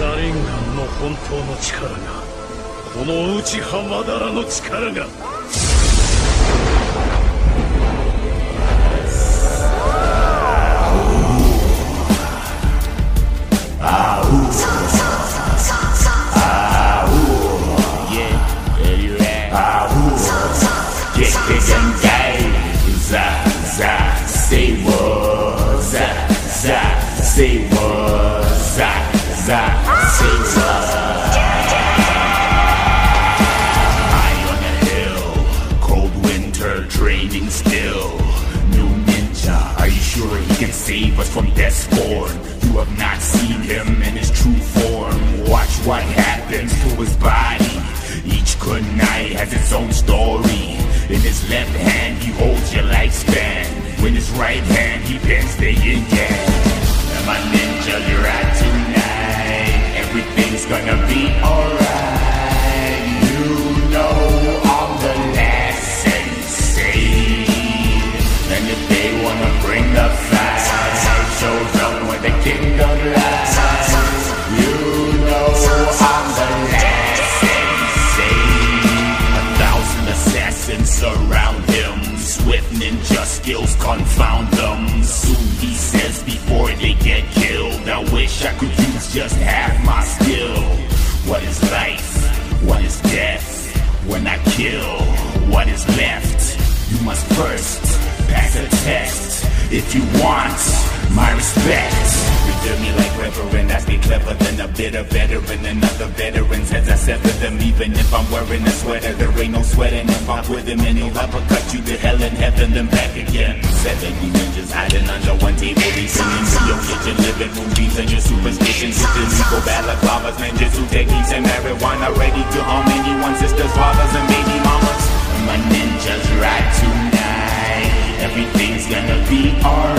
シリンガンの本当の力がこの内浜だらの力が。ザザセイウォーウー training still. New ninja, are you sure he can save us from death's born? You have not seen him in his true form. Watch what happens to his body. Each kunai has its own story. In his left hand, he holds your lifespan. With his right hand, he bends the yin yang. My ninja, you're out tonight. Everything's gonna be alright. Surround him. Swift ninja skills confound them. Soon he says before they get killed. I wish I could use just half my skill. What is life? What is death? When I kill, what is left? You must first pass a test. If you want my respect. Than a veteran and other veterans as I sever them. Even if I'm wearing a sweater, there ain't no sweating if I'm with him and he'll uppercut you to hell in heaven then back again. 70 ninjas hiding under one table, listening to your kitchen living beats and your superstitions. With illegal balaclavas, ninjutsu techniques and marijuana ready to harm anyone, sisters, fathers, and baby mamas. My ninjas ride tonight. Everything's gonna be alright.